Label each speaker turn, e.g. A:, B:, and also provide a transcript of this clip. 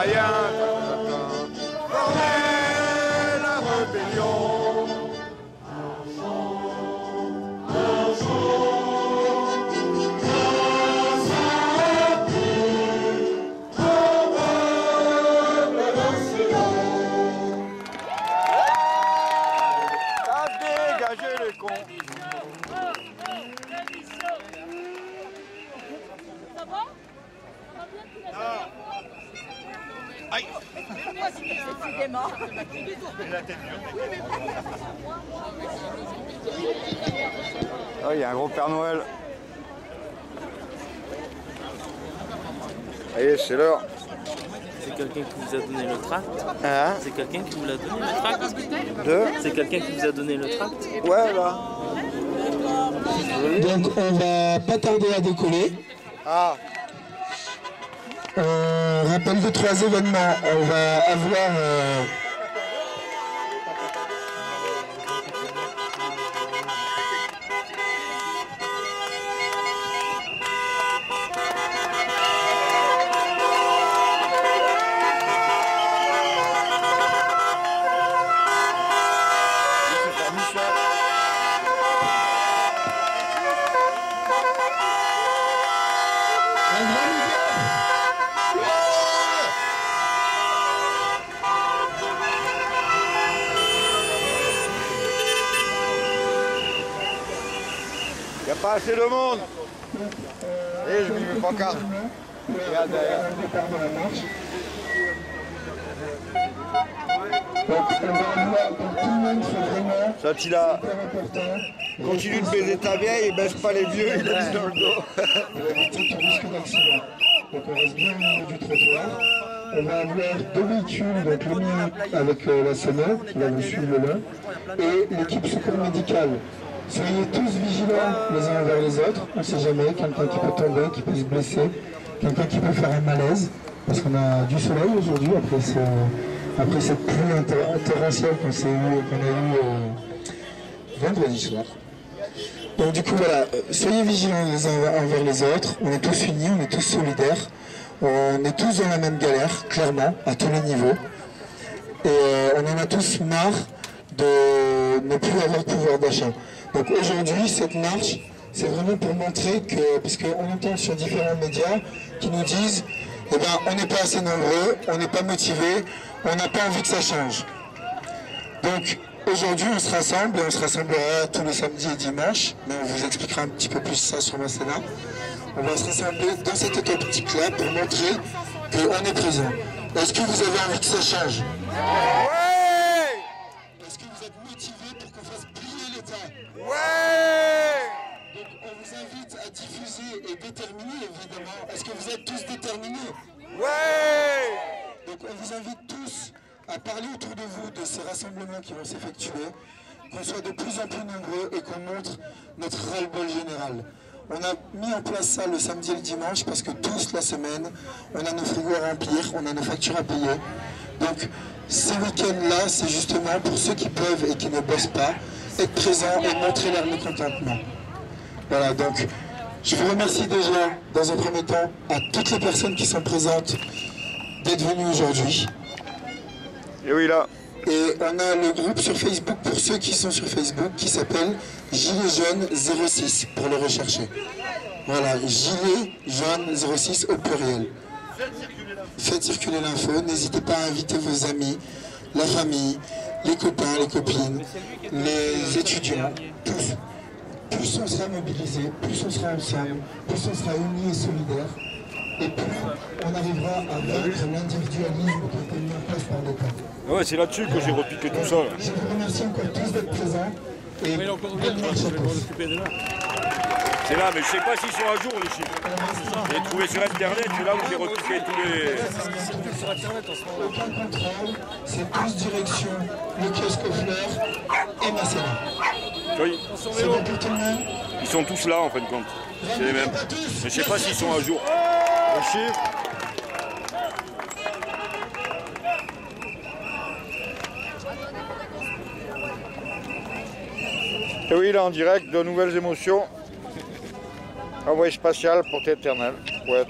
A: païens. Formez la rébellion. Ça
B: va? Ça va bien
A: Aïe
B: Décidément.
A: Ah, il y a un gros Père Noël. Allez, c'est l'heure.
C: C'est quelqu'un qui vous a donné le tract
A: Hein
C: C'est quelqu'un qui vous l'a donné le tract
A: Deux
C: C'est quelqu'un qui vous a donné le tract
A: Ouais, là.
D: Donc on va pas tarder à décoller.
A: Ah,
D: On rappelle de trois événements. On va avoir
A: n'y a pas assez de monde. Et je mets mes pancartes. Regarde derrière.
D: Un départ de la marche. Donc on va avoir, donc tout le monde fait vraiment
A: Ça, il a.
D: super important.
A: Continue de baiser ta vieille et baisse pas les vieux, il a mis dans le dos.
D: pour éviter tout risque d'accident. Donc on reste bien au niveau du trottoir. On va avoir deux véhicules, donc le mien avec euh, la qui va vous suivre le long, et l'équipe secours médicale. Soyez tous vigilants les uns envers les autres, on ne sait jamais, quelqu'un qui peut tomber, qui peut se blesser, quelqu'un qui peut faire un malaise, parce qu'on a du soleil aujourd'hui après, ce- après cette pluie torrentielle qu'on a eue euh, vendredi soir. Donc du coup voilà, euh, soyez vigilants les uns envers les autres, on est tous unis, on est tous solidaires, on est tous dans la même galère, clairement, à tous les niveaux. Et euh, on en a tous marre de ne plus avoir de pouvoir d'achat. Donc aujourd'hui, cette marche, c'est vraiment pour montrer que, parce qu'on entend sur différents médias qui nous disent, eh ben, on n'est pas assez nombreux, on n'est pas motivés, on n'a pas envie que ça change. Donc aujourd'hui on se rassemble et on se rassemblera tous les samedis et dimanches, mais on vous expliquera un petit peu plus ça sur Masséna. On va se rassembler dans cette optique-là pour montrer qu'on est présent. Est-ce que vous avez envie que ça change? Vous invite tous à parler autour de vous de ces rassemblements qui vont s'effectuer, qu'on soit de plus en plus nombreux et qu'on montre notre ras-le-bol général. On a mis en place ça le samedi et le dimanche parce que tous la semaine, on a nos frigos à remplir, on a nos factures à payer. Donc ces week-ends-là, c'est justement pour ceux qui peuvent et qui ne bossent pas, être présents et montrer leur mécontentement. Voilà, donc je vous remercie déjà, dans un premier temps, à toutes les personnes qui sont présentes d'être venues aujourd'hui.
A: Et oui, là.
D: Et on a le groupe sur Facebook, pour ceux qui sont sur Facebook, qui s'appelle Gilet Jaune 06, pour le rechercher. Voilà, Gilet Jaune 06 au pluriel. Faites circuler l'info, n'hésitez pas à inviter vos amis, la famille, les copains, les copines, les étudiants, tous. Plus on sera mobilisés, plus on sera ensemble, plus on sera unis et solidaires, on arrivera à vaincre l'individualisme qui été mis en place par l'État.
A: Ouais, c'est là-dessus que j'ai repiqué tout ça. là.
D: Je vous remercie encore tous d'être présents. Et bonne marche à tous.
A: C'est là, mais je sais pas s'ils sont à jour les chiffres. J'ai trouvé sur internet, c'est là où j'ai repiqué tous les.
D: Aucun contrôle, c'est tous direction le kiosque aux fleurs et Masséna.
A: Oui,
D: C'est bon pour tout le monde
A: ils sont tous là en fin de compte. C'est les mêmes. Mais je sais pas s'ils sont à jour. Chiffres. Et oui, là en direct, de nouvelles émotions. Envoyé spatial pour éternel. Ouais.